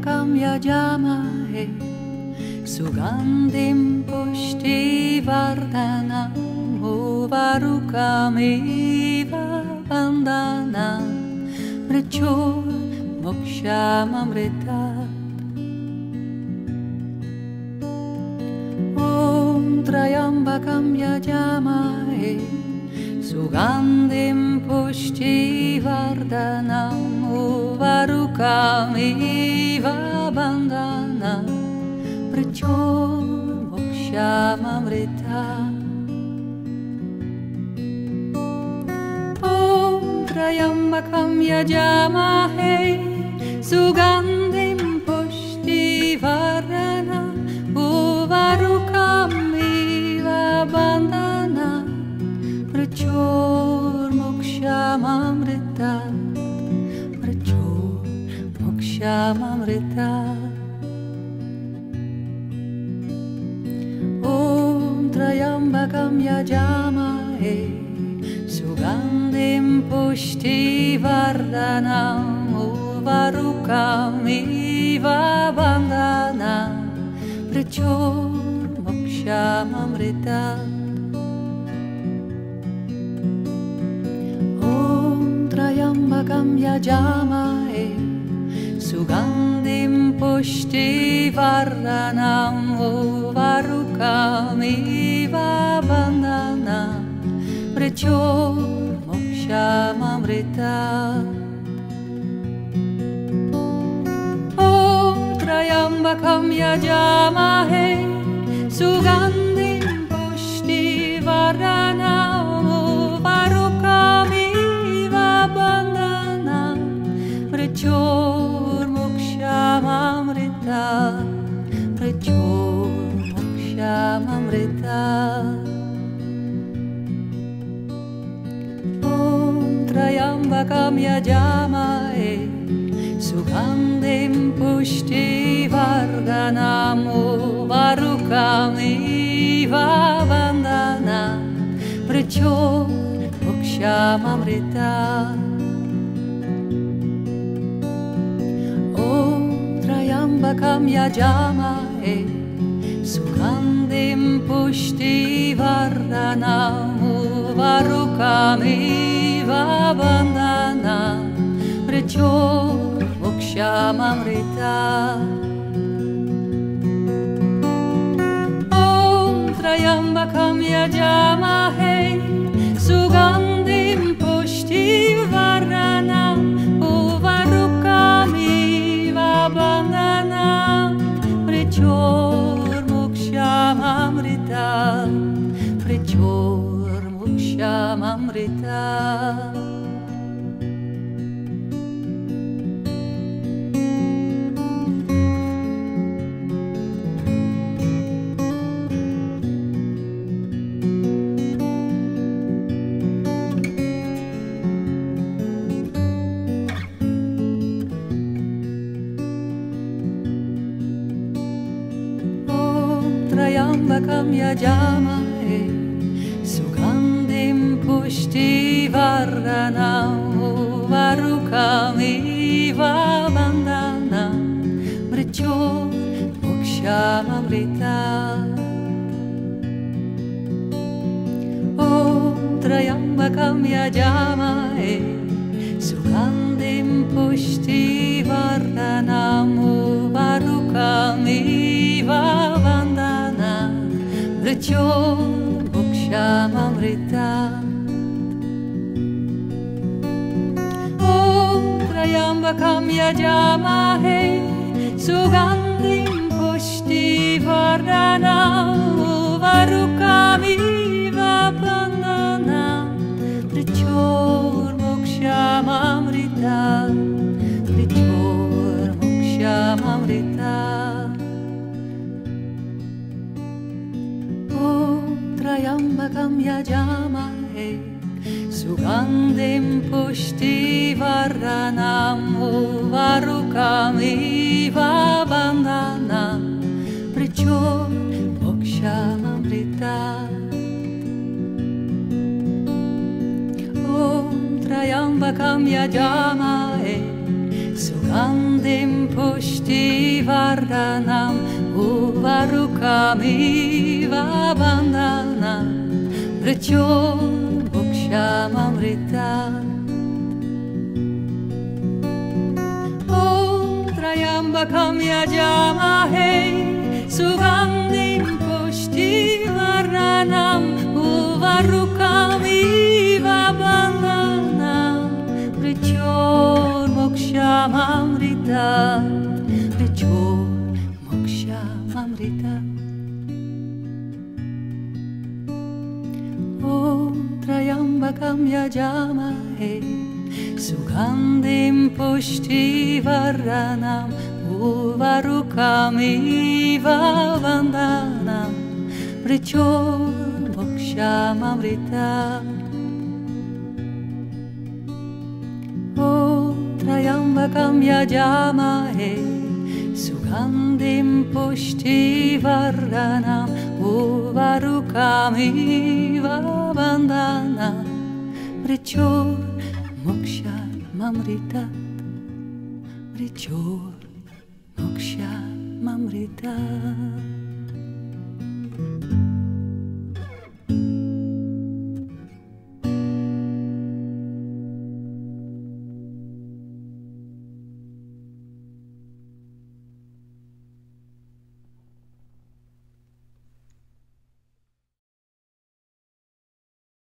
cambia llamae, sugandim pushti vardana, uvarukami vandana, moksha mokshamamrita. trajamba cambia llama e su Trajambakam Yajamahe Sugandim Pushti Vardhanam Uvarukam Iva Bandhana Prachol Mokshamamrita Om Trayambakam su Sugandim पृच्छोर्मुक्षामृता पृच्छोर्मुक्षामृता ॐ त्रयम्भगं यजामहे। सुगन्धिं पुष्टिवर्दनो वरुकामीवा वन्दना पृच्छोर्मुक्षामममृता Ragam Yajamae Sugandim Pushti Varanam Varukami Vabandana Mrichor Mokshamamrita Om Trayambakam Yajamahe Sugandim Pushti Varanam पृच्छोर्मुक्षा मामृता पृच्छोर्मुक्षामृता ॐ त्रयम्बकं यजामाय सुगन्धिं पुष्टिवार्गना मो वरुकामीवा वन्दना पृच्छो मुक्षामृता Samba cambia llama e. Su kandim pushti va bandana vabandana precho mokshamamrita Om Trayamba cambia llama e Fecior muksham amritam Fecior muksham amritam cambia llama e su kandim pushti varana varukam iva bandana mricho mokshamamrita o trayambakam yajama e su kandim pushti varana Fırçol okşamam rita Otrayam bakam ya cama hey Sugandim poşti vardana Varukam iva pandana Fırçol okşamam rita Fırçol okşamam rita llama cambia llama Sugandem pushti varanam va iva bandanam Pricho mokshamamrita Om Trayambakam e Sugandem pushti varanam uvarukam va bandanam Vardhanam Uvarukamiva Bandhanam Vricho Mokshamamrita Trayambakam yajamahe Sugandhim pushti varanam Uvarukam iva bandhanam Vrichor mokshamamrita Vrichor Om Trayambakam yajamahe. Sugandhim pushti varanam Uvarukamiva vandanam. Vrichor mokshamamrita Om Trayambakam yajamahe. Sugandhim Ува руками в бандана Мричор мокша мамрита, Мричор мокша мамрита.